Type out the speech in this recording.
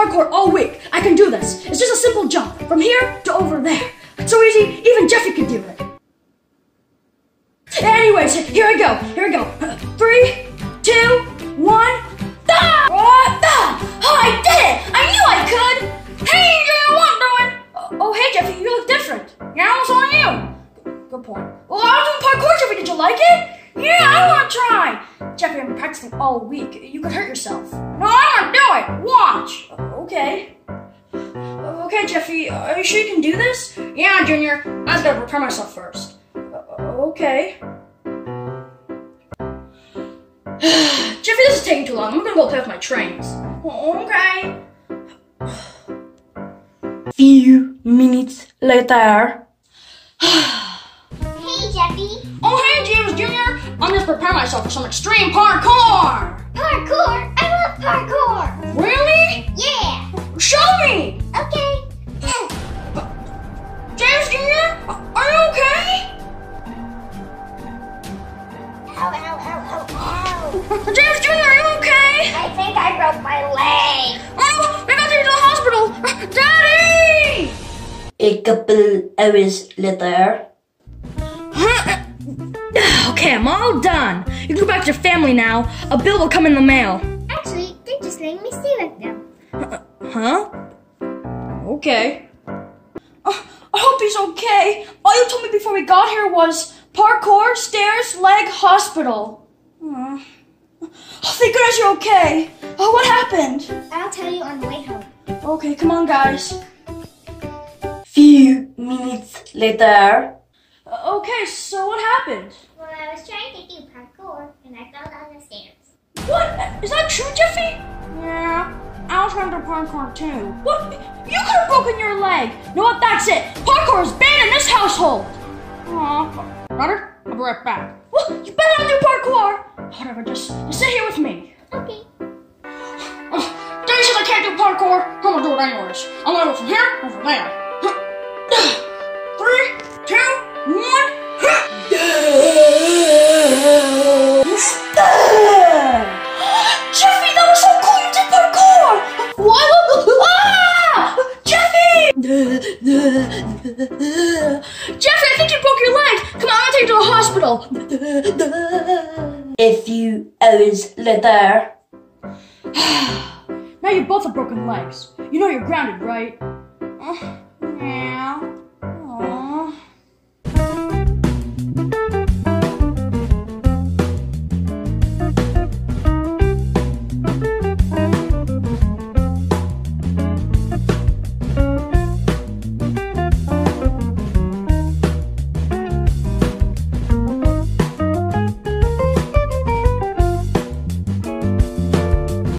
parkour all week. I can do this. It's just a simple jump from here to over there. It's so easy, even Jeffy could do it. Anyways, here I go. Here I go. Three, two, one. Ah! Ah! Oh, I did it! I knew I could. Hey, doing? Uh, oh, hey, Jeffy, you look different. Yeah, was on you. Good point. Well, I was doing parkour, Jeffy. Did you like it? Yeah, I want to try. Jeffy, I've been practicing all week. You could hurt yourself. No, I to do it. Watch. Okay. Okay, Jeffy, are you sure you can do this? Yeah, Junior. I just gotta prepare myself first. Uh, okay. Jeffy, this is taking too long. I'm gonna go play with my trains. Okay. Few minutes later. Hey, Jeffy. Oh, hey, James Jr. I'm just preparing myself for some extreme parkour. Parkour. I love parkour. James Jr., are you okay? I think I broke my leg. Oh, we got to get to the hospital. Daddy! A couple hours later. Huh? Okay, I'm all done. You can go back to your family now. A bill will come in the mail. Actually, they're just letting me stay with them. Huh? Okay. Uh, I hope he's okay. All you told me before we got here was parkour, stairs, leg, hospital. Oh, thank goodness you're okay. Oh, what happened? I'll tell you on the way home. Okay, come on, guys. Few minutes later. Uh, okay, so what happened? Well, I was trying to do parkour and I fell down the stairs. What? Is that true, Jeffy? Yeah, I was trying to do parkour too. What? You could have broken your leg. You know what? That's it. Parkour is banned in this household. Aw. Brother, I'll be right back. Well, you better not do parkour. Whatever, just, just sit here with me. Okay. Oh, Daddy says I can't do parkour. I'm gonna do it anyways. I'm gonna go from here over there. Three, two, one. Jeffy, that was so cool! You did parkour! What? Ah! Jeffy! Jeffy, I think you broke your leg. Come on, I'm gonna take you to the hospital. A few hours later. Now you both have broken legs. You know you're grounded, right? Uh, yeah.